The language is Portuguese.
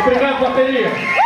Obrigado, bateria.